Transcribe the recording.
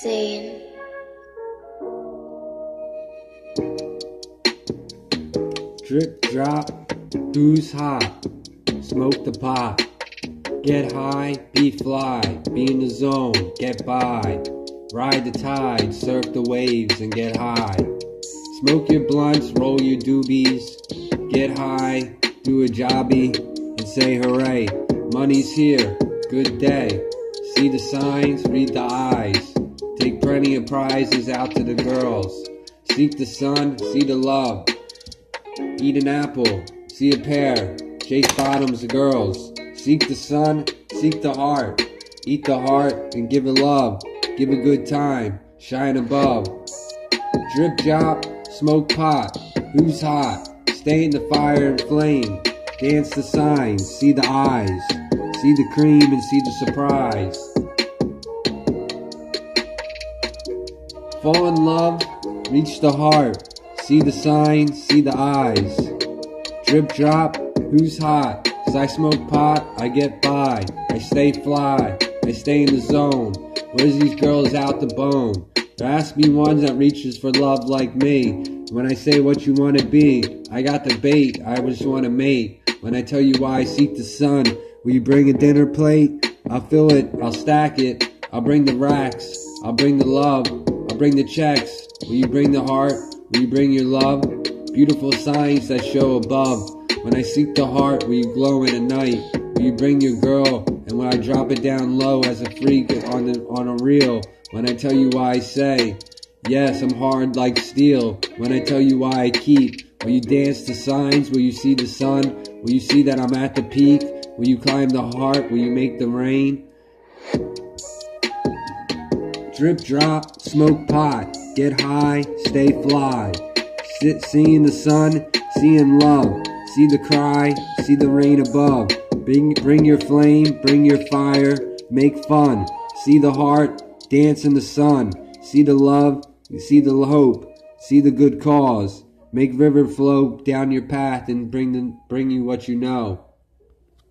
Scene. Drip drop, who's hot? Smoke the pot. Get high, be fly, be in the zone, get by. Ride the tide, surf the waves and get high. Smoke your blunts, roll your doobies, get high, do a jobby, and say hooray. Money's here, good day. See the signs, read the eyes. Take plenty of prizes out to the girls. Seek the sun, see the love. Eat an apple, see a pear, chase bottoms girls. Seek the sun, seek the heart. Eat the heart and give it love. Give a good time, shine above. Drip drop, smoke pot. Who's hot? Stay in the fire and flame. Dance the signs, see the eyes. See the cream and see the surprise. Fall in love, reach the heart. See the signs, see the eyes. Drip drop, who's hot? Cause I smoke pot, I get by. I stay fly, I stay in the zone. Where's these girls out the bone? There has to be ones that reaches for love like me. When I say what you wanna be, I got the bait, I just wanna mate. When I tell you why I seek the sun, will you bring a dinner plate? I'll fill it, I'll stack it, I'll bring the racks, I'll bring the love, I'll bring the checks. Will you bring the heart? Will you bring your love? Beautiful signs that show above. When I seek the heart, will you glow in the night? Will you bring your girl? And when I drop it down low as a freak on the, on a reel, when I tell you why I say, yes, I'm hard like steel. When I tell you why I keep, will you dance the signs? Will you see the sun? Will you see that I'm at the peak? Will you climb the heart? Will you make the rain? Drip drop, smoke pot, get high, stay fly. Sit seeing the sun, seeing love, see the cry, see the rain above. Bring, bring your flame, bring your fire, make fun. See the heart, dance in the sun. See the love, see the hope, see the good cause. Make river flow down your path and bring, the, bring you what you know.